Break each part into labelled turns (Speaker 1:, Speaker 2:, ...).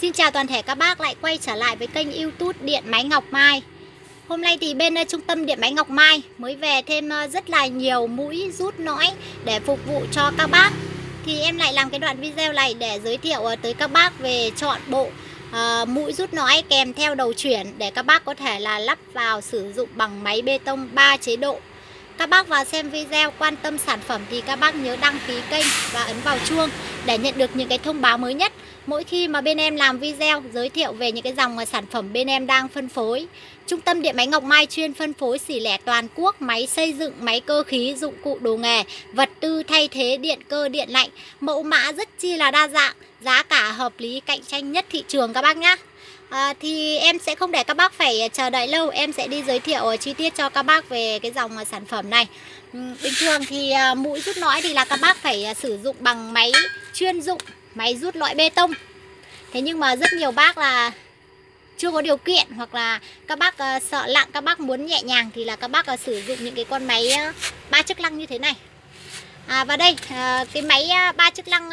Speaker 1: Xin chào toàn thể các bác lại quay trở lại với kênh youtube Điện Máy Ngọc Mai. Hôm nay thì bên ờ, trung tâm Điện Máy Ngọc Mai mới về thêm ờ, rất là nhiều mũi rút nõi để phục vụ cho các bác. Thì em lại làm cái đoạn video này để giới thiệu ờ, tới các bác về chọn bộ uh, mũi rút nõi kèm theo đầu chuyển Để các bác có thể là lắp vào sử dụng bằng máy bê tông 3 chế độ. Các bác vào xem video quan tâm sản phẩm thì các bác nhớ đăng ký kênh và ấn vào chuông để nhận được những cái thông báo mới nhất mỗi khi mà bên em làm video giới thiệu về những cái dòng à, sản phẩm bên em đang phân phối. Trung tâm Điện máy Ngọc Mai chuyên phân phối xỉ lẻ toàn quốc, máy xây dựng, máy cơ khí, dụng cụ đồ nghề, vật tư thay thế điện cơ, điện lạnh, mẫu mã rất chi là đa dạng, giá cả hợp lý, cạnh tranh nhất thị trường các bác nhé. À, thì em sẽ không để các bác phải chờ đợi lâu. Em sẽ đi giới thiệu chi tiết cho các bác về cái dòng sản phẩm này. Ừ, bình thường thì à, mũi rút lõi thì là các bác phải à, sử dụng bằng máy chuyên dụng Máy rút lõi bê tông. Thế nhưng mà rất nhiều bác là chưa có điều kiện hoặc là các bác à, sợ lặng các bác muốn nhẹ nhàng thì là các bác sử dụng những cái con máy ba chức lăng như thế này. À, và đây cái máy ba chức lăng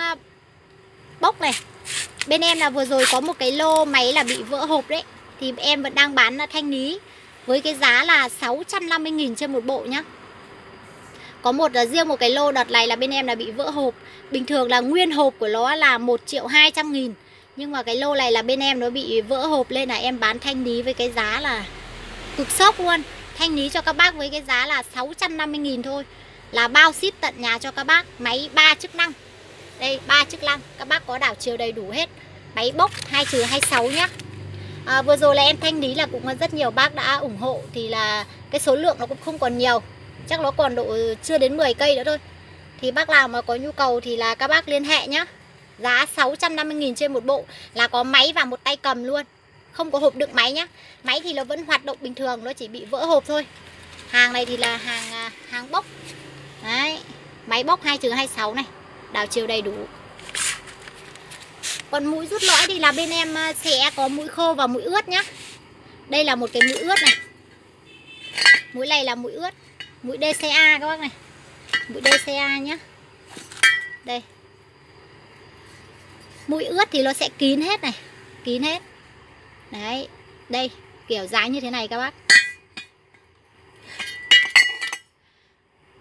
Speaker 1: bốc này bên em là vừa rồi có một cái lô máy là bị vỡ hộp đấy. Thì em vẫn đang bán thanh lý. Với cái giá là 650.000 trên một bộ nhá. Có một là riêng một cái lô đợt này là bên em là bị vỡ hộp. Bình thường là nguyên hộp của nó là 1 triệu 200 nghìn. Nhưng mà cái lô này là bên em nó bị vỡ hộp lên là em bán thanh lý với cái giá là cực sốc luôn. Thanh lý cho các bác với cái giá là 650.000 thôi. Là bao ship tận nhà cho các bác, Máy 3 chức năng. Đây 3 chức năng. Các bác có đảo chiều đầy đủ hết. Máy bốc 2 trừ 26 nhá. À, Vừa rồi là em thanh lý là cũng rất nhiều bác đã ủng hộ Thì là cái số lượng nó cũng không còn nhiều. Chắc nó còn độ chưa đến 10 cây nữa thôi. Thì bác nào mà có nhu cầu thì là các bác liên hệ nhá. Giá 650.000 trên một bộ Là có máy và một tay cầm luôn. Không có hộp đựng máy nhá. Máy thì nó vẫn hoạt động bình thường Nó chỉ bị vỡ hộp thôi. Hàng này thì là hàng à, hàng bốc. Đấy Máy bốc 2 26 này. Đào chiều đầy đủ. Còn mũi rút lõi thì là bên em à, sẽ có mũi khô và mũi ướt nhá. Đây là một cái mũi ướt này. Mũi này là mũi ướt. Mũi DCA các bác này. Mũi DCA nhá. Đây. Mũi ướt thì nó sẽ kín hết này. Kín hết. Đấy. Đây. Kiểu dáng như thế này các bác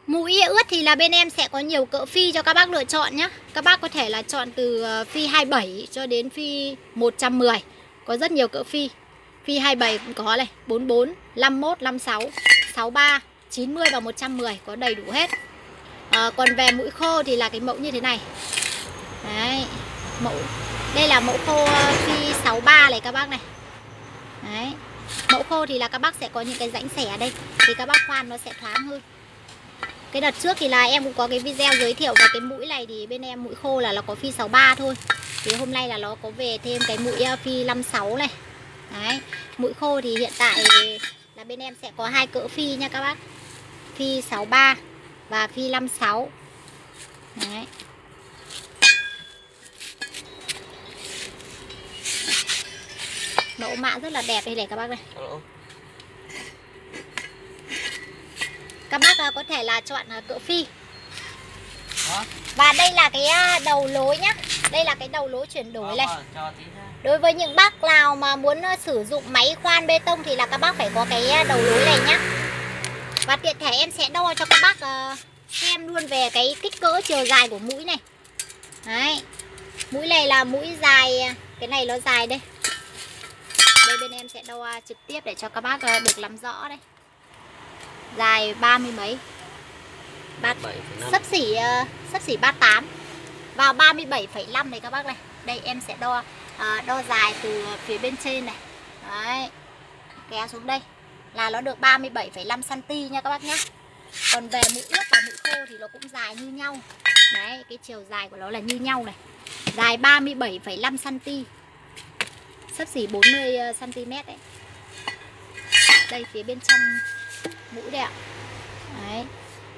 Speaker 1: Mũi ướt thì là bên em sẽ có nhiều cỡ phi cho các bác lựa chọn nhé Các bác có thể là chọn từ ờ, phi 27 cho đến phi 110 Có rất nhiều cỡ phi. Phi 27 cũng có này 44, 51, 56, 63, 90 và 110 Có đầy đủ hết. À, Còn về mũi khô thì là cái mẫu như thế này. Đấy mẫu đây là mẫu khô ờ, phi 63 này các bác này. Đấy mẫu khô thì là các bác sẽ có những cái rãnh xẻ đây thì các bác khoan nó sẽ thoáng hơn cái đợt trước thì là em cũng có cái video giới thiệu về cái mũi này thì bên em mũi khô là nó có phi 63 thôi. Thì hôm nay là nó có về thêm cái mũi ờ, phi 56 này. Đấy, mũi khô thì hiện tại là bên em sẽ có hai cỡ phi nha các bác. Phi 63 và phi 56 đấy. Mẫu mã rất là đẹp đây này các bác này các bác à, có thể là chọn à, cỡ phi. Và đây là cái à, đầu lối nhá. Đây là cái đầu lối chuyển đổi này. đối với những bác nào mà muốn sử dụng máy khoan bê tông thì là các bác phải có cái đầu lối này nhá. Và tiện thể em sẽ đo cho các bác xem luôn về cái kích cỡ chiều dài của mũi này. Đấy. Mũi này là mũi dài cái này nó dài đây. Đây bên em sẽ đo trực tiếp để cho các bác ờ, được làm rõ đây dài ba mươi mấy? Ba sấp xỉ uh, sấp xỉ 38 vào 37,5 này các bác này. Đây em sẽ đo uh, đo dài từ phía bên trên này. Đấy. Kéo xuống đây. Là nó được 37,5 cm nha các bác nhé còn về mũi ướt và mũi khô thì nó cũng dài như nhau. Đấy cái chiều dài của nó là như nhau này. Dài 37,5 cm sấp xỉ 40 cm đấy. Đây phía bên trong mũi đây ạ đấy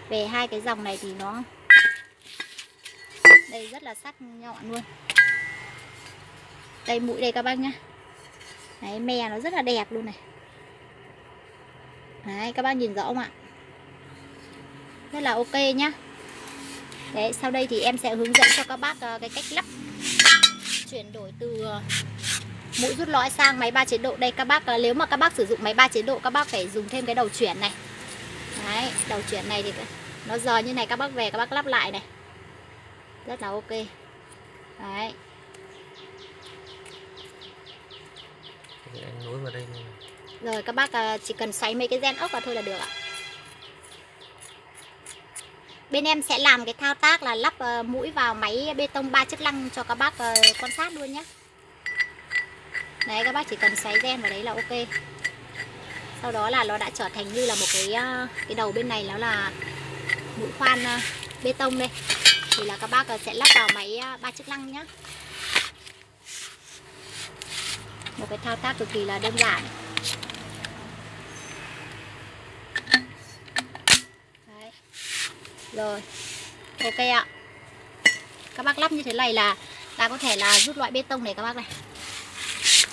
Speaker 1: về hai cái dòng này thì nó đây rất là sắc nhọn luôn. Đây, mũi đây các bác nhá. Đấy, me nó rất là đẹp luôn này. Đấy, các bác nhìn rõ không ạ? Rất là ok nhá. Đấy, sau đây thì em sẽ hướng dẫn cho các bác ờ, cái cách lắp chuyển đổi từ ờ, mũi rút lõi sang máy 3 chế độ. Đây các bác ờ, nếu mà các bác sử dụng máy 3 chế độ các bác phải dùng thêm cái đầu chuyển này. Đấy đầu chuyển này thì nó giờ như này các bác về các bác lắp lại này. Rất là ok. Đấy.
Speaker 2: Anh nối vào đây
Speaker 1: rồi các bác ờ, chỉ cần xoáy mấy cái gen ốc vào thôi là được ạ. Bên em sẽ làm cái thao tác là lắp uh, mũi vào máy bê tông ba chất lăng cho các bác quan sát luôn nhé đấy, các bác chỉ cần xoáy gen vào đấy là ok. Sau đó là nó đã trở thành như là một cái ờ, cái đầu bên này, nó là mũi khoan ờ, bê tông đây. Thì là các bác ờ, sẽ lắp vào máy ba chức năng nhá. Một cái thao tác cực kỳ là đơn giản. Đấy. rồi. Ok ạ. Các bác lắp như thế này là ta có thể là rút loại bê tông này, các bác này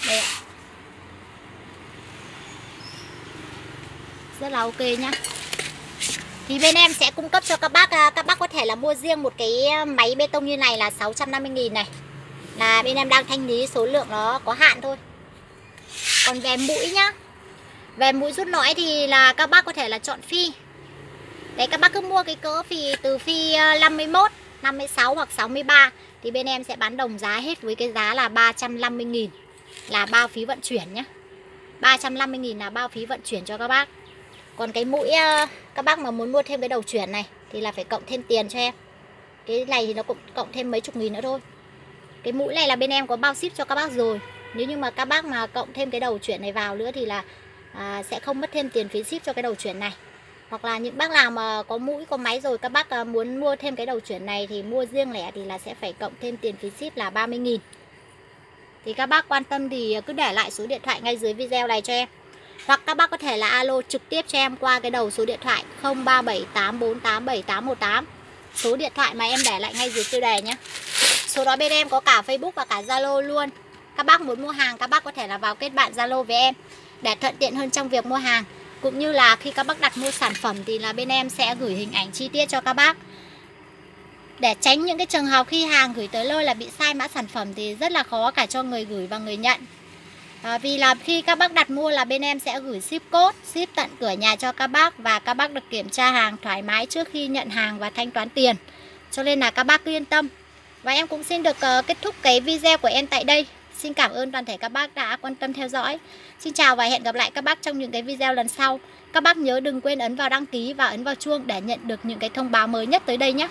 Speaker 1: đây ạ. Rất là ok nhá. Thì bên em sẽ cung cấp cho các bác à, các bác có thể là mua riêng một cái à, máy bê tông như này là 650.000 này. Là bên em đang thanh lý số lượng nó có hạn thôi. Còn về mũi nhá. Về mũi rút lõi thì là các bác có thể là chọn phi. Đấy, các bác cứ mua cái cỡ phi, từ phi à, 51 56 hoặc 63 thì bên em sẽ bán đồng giá hết với cái giá là 350.000 là bao phí vận chuyển nhé 350.000 là bao phí vận chuyển cho các bác. Còn cái mũi ờ, các bác mà muốn mua thêm cái đầu chuyển này thì là phải cộng thêm tiền cho em. Cái này thì nó cũng cộng thêm mấy chục nghìn nữa thôi. Cái mũi này là bên em có bao ship cho các bác rồi. Nếu như mà các bác mà cộng thêm cái đầu chuyển này vào nữa thì là à, sẽ không mất thêm tiền phí ship cho cái đầu chuyển này. Hoặc là những bác nào mà có mũi có máy rồi các bác à, muốn mua thêm cái đầu chuyển này thì mua riêng lẻ thì là sẽ phải cộng thêm tiền phí ship là 30.000 thì các bác quan tâm thì cứ để lại số điện thoại ngay dưới video này cho em. Hoặc các bác có thể là alo trực tiếp cho em qua cái đầu số điện thoại 0378487818 số điện thoại mà em để lại ngay dưới tiêu đề nhé. Số đó bên em có cả Facebook và cả Zalo luôn. Các bác muốn mua hàng, các bác có thể là vào kết bạn Zalo với em để thuận tiện hơn trong việc mua hàng. Cũng như là khi các bác đặt mua sản phẩm thì là bên em sẽ gửi hình ảnh chi tiết cho các bác để tránh những cái trường hợp khi hàng gửi tới lôi là bị sai mã sản phẩm thì rất là khó cả cho người gửi và người nhận à, vì là khi các bác đặt mua là bên em sẽ gửi ship code ship tận cửa nhà cho các bác và các bác được kiểm tra hàng thoải mái trước khi nhận hàng và thanh toán tiền cho nên là các bác cứ yên tâm và em cũng xin được uh, kết thúc cái video của em tại đây Xin cảm ơn toàn thể các bác đã quan tâm theo dõi. Xin chào và hẹn gặp lại các bác trong những cái video lần sau. Các bác nhớ đừng quên ấn vào đăng ký và ấn vào chuông để nhận được những cái thông báo mới nhất tới đây nhé.